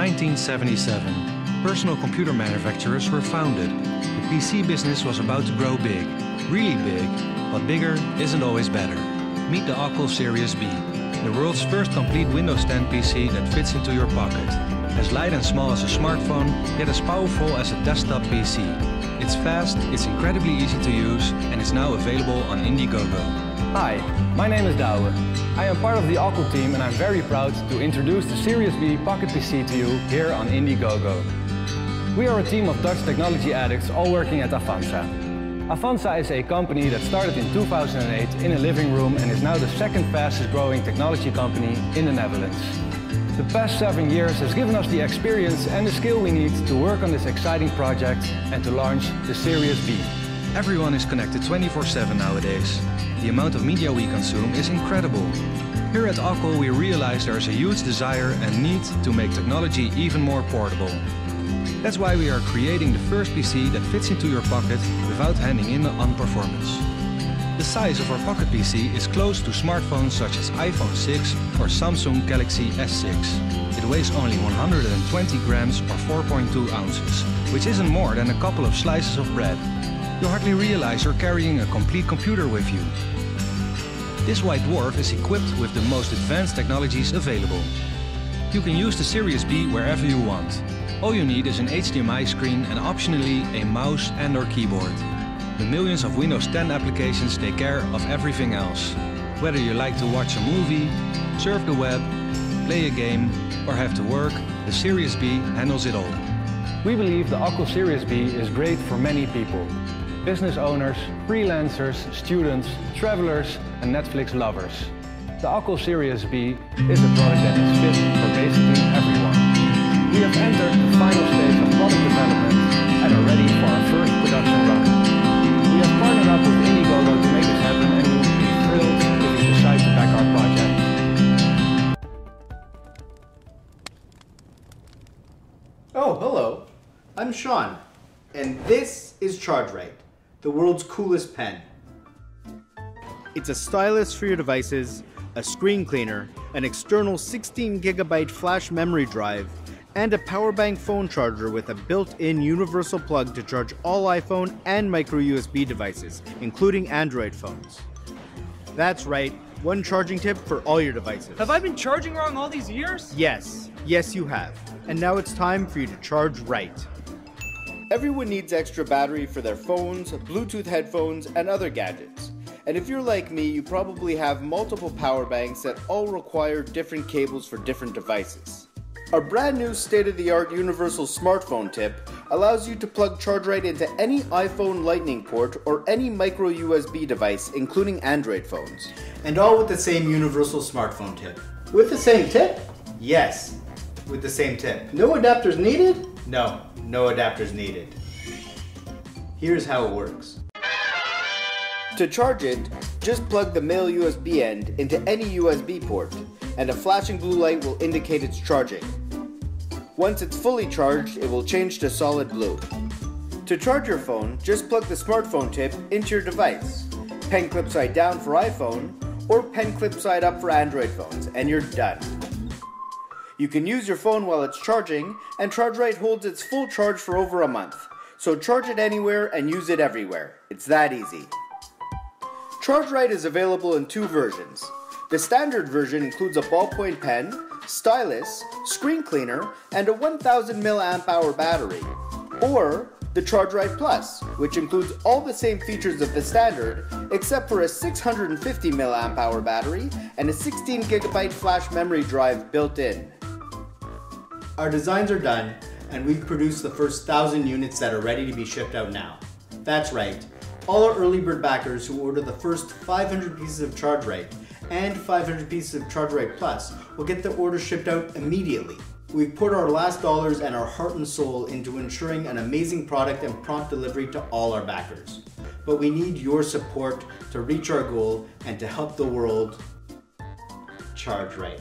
1977, personal computer manufacturers were founded. The PC business was about to grow big, really big, but bigger isn't always better. Meet the Ockel Sirius B, the world's first complete Windows 10 PC that fits into your pocket. As light and small as a smartphone, yet as powerful as a desktop PC. It's fast, it's incredibly easy to use, and it's now available on Indiegogo. Hi, my name is Douwe. I am part of the Ockel team and I'm very proud to introduce the Sirius B Pocket PC to you here on Indiegogo. We are a team of Dutch technology addicts all working at Avanza. Avanza is a company that started in 2008 in a living room and is now the second fastest growing technology company in the Netherlands. The past seven years has given us the experience and the skill we need to work on this exciting project and to launch the Sirius B. Everyone is connected 24-7 nowadays. The amount of media we consume is incredible. Here at Ockel we realize there is a huge desire and need to make technology even more portable. That's why we are creating the first PC that fits into your pocket without handing in on performance. The size of our Pocket PC is close to smartphones such as iPhone 6 or Samsung Galaxy S6. It weighs only 120 grams or 4.2 ounces, which isn't more than a couple of slices of bread. You hardly realize you're carrying a complete computer with you. This white dwarf is equipped with the most advanced technologies available. You can use the Sirius B wherever you want. All you need is an HDMI screen and optionally a mouse and or keyboard. The millions of Windows 10 applications take care of everything else. Whether you like to watch a movie, surf the web, play a game or have to work, the Sirius B handles it all. We believe the Ockel Sirius B is great for many people. Business owners, freelancers, students, travelers and Netflix lovers. The Ockel Sirius B is a product that is fit for basically everyone. We have entered the final stage of product development and are ready for our first production run. We have partnered up with Indiegogo to make this happen and we will be thrilled if you decide to back our project. Oh, hello. I'm Sean, and this is ChargeWrite, the world's coolest pen. It's a stylus for your devices, a screen cleaner, an external 16 gigabyte flash memory drive, and a power bank phone charger with a built-in universal plug to charge all iPhone and micro USB devices, including Android phones. That's right, one charging tip for all your devices. Have I been charging wrong all these years? Yes, yes you have. And now it's time for you to charge right. Everyone needs extra battery for their phones, Bluetooth headphones, and other gadgets. And if you're like me, you probably have multiple power banks that all require different cables for different devices. Our brand new state of the art universal smartphone tip allows you to plug ChargeWrite into any iPhone Lightning port or any micro USB device, including Android phones. And all with the same universal smartphone tip. With the same tip? Yes, with the same tip. No adapters needed? No, no adapters needed. Here's how it works. To charge it, just plug the male USB end into any USB port, and a flashing blue light will indicate it's charging. Once it's fully charged, it will change to solid blue. To charge your phone, just plug the smartphone tip into your device. Pen clip side down for iPhone, or pen clip side up for Android phones, and you're done. You can use your phone while it's charging, and ChargeWrite holds its full charge for over a month. So charge it anywhere and use it everywhere. It's that easy. ChargeWrite is available in two versions. The standard version includes a ballpoint pen, stylus, screen cleaner, and a 1000 mAh battery. Or the ChargeWrite Plus, which includes all the same features of the standard, except for a 650 mAh battery and a 16 gigabyte flash memory drive built in. Our designs are done, and we've produced the first thousand units that are ready to be shipped out now. That's right, all our early bird backers who order the first 500 pieces of ChargeWrite and 500 pieces of ChargeWrite Plus will get their order shipped out immediately. We've put our last dollars and our heart and soul into ensuring an amazing product and prompt delivery to all our backers. But we need your support to reach our goal and to help the world charge right.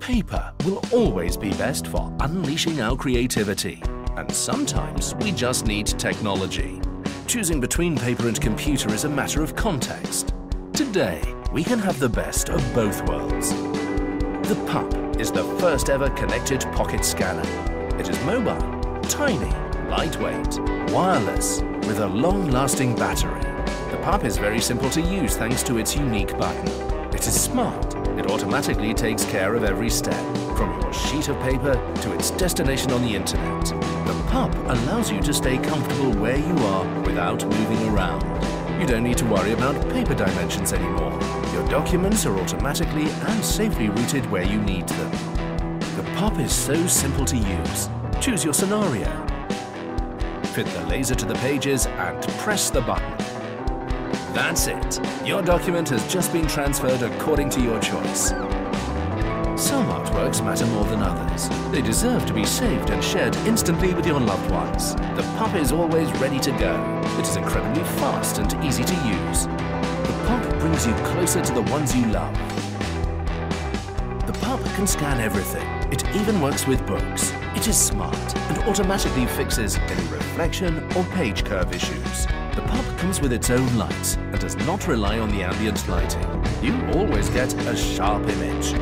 Paper will always be best for unleashing our creativity. And sometimes we just need technology. Choosing between paper and computer is a matter of context. Today, we can have the best of both worlds. The Pup is the first ever connected pocket scanner. It is mobile, tiny, lightweight, wireless, with a long-lasting battery. The Pup is very simple to use thanks to its unique button. It is smart. It automatically takes care of every step, from your sheet of paper to its destination on the internet. The Pup allows you to stay comfortable where you are without moving around. You don't need to worry about paper dimensions anymore. Your documents are automatically and safely routed where you need them. The Pup is so simple to use. Choose your scenario. Fit the laser to the pages and press the button. That's it. Your document has just been transferred according to your choice. Some artworks matter more than others. They deserve to be saved and shared instantly with your loved ones. The Pup is always ready to go. It is incredibly fast and easy to use. The Pup brings you closer to the ones you love. The Pup can scan everything. It even works with books. It is smart and automatically fixes any reflection or page curve issues. The Pup comes with its own lights and does not rely on the ambient lighting. You always get a sharp image.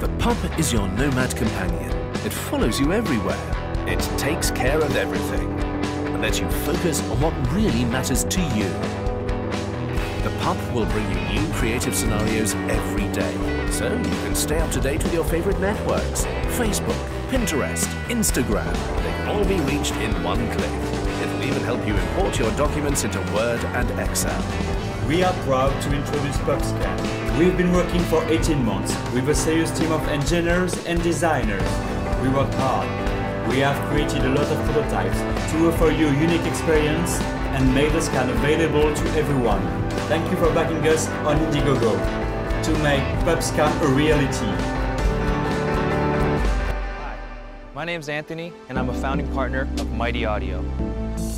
The Pup is your nomad companion. It follows you everywhere. It takes care of everything and lets you focus on what really matters to you. The Pup will bring you new creative scenarios every day, so you can stay up to date with your favorite networks Facebook, Pinterest, Instagram. They can all be reached in one click. It will even help you import your documents into Word and Excel. We are proud to introduce PupScan. We've been working for 18 months with a serious team of engineers and designers. We worked hard. We have created a lot of prototypes to offer you a unique experience and made the scan available to everyone. Thank you for backing us on Indiegogo to make PupScan a reality. Hi, my name is Anthony, and I'm a founding partner of Mighty Audio.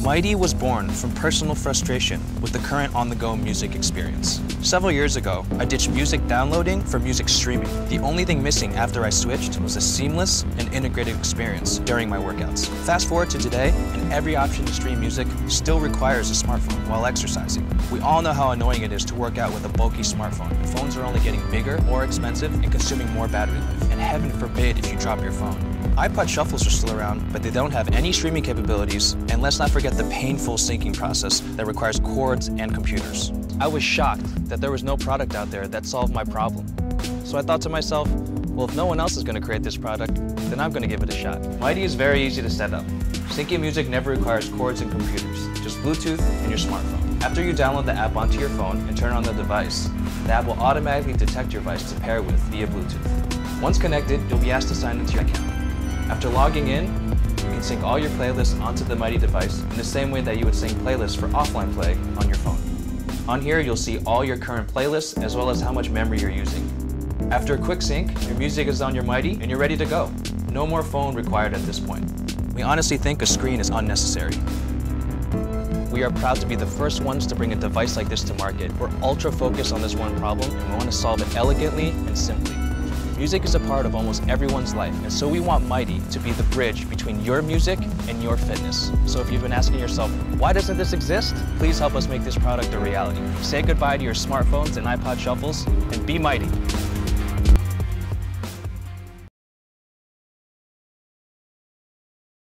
Mighty was born from personal frustration with the current on-the-go music experience. Several years ago, I ditched music downloading for music streaming. The only thing missing after I switched was a seamless and integrated experience during my workouts. Fast forward to today, and every option to stream music still requires a smartphone while exercising. We all know how annoying it is to work out with a bulky smartphone. Phones are only getting bigger, more expensive, and consuming more battery life. And heaven forbid if you drop your phone. iPod shuffles are still around, but they don't have any streaming capabilities, and let's not forget the painful syncing process that requires cords and computers. I was shocked that there was no product out there that solved my problem. So I thought to myself, well, if no one else is going to create this product, then I'm going to give it a shot. Mighty is very easy to set up. Syncing music never requires cords and computers, just Bluetooth and your smartphone. After you download the app onto your phone and turn on the device, the app will automatically detect your device to pair with via Bluetooth. Once connected, you'll be asked to sign into your account. After logging in, you can sync all your playlists onto the Mighty device in the same way that you would sync playlists for offline play on your phone. On here, you'll see all your current playlists as well as how much memory you're using. After a quick sync, your music is on your Mighty and you're ready to go. No more phone required at this point. We honestly think a screen is unnecessary. We are proud to be the first ones to bring a device like this to market. We're ultra focused on this one problem and we want to solve it elegantly and simply. Music is a part of almost everyone's life, and so we want Mighty to be the bridge between your music and your fitness. So if you've been asking yourself, why doesn't this exist? Please help us make this product a reality. Say goodbye to your smartphones and iPod shuffles, and be Mighty.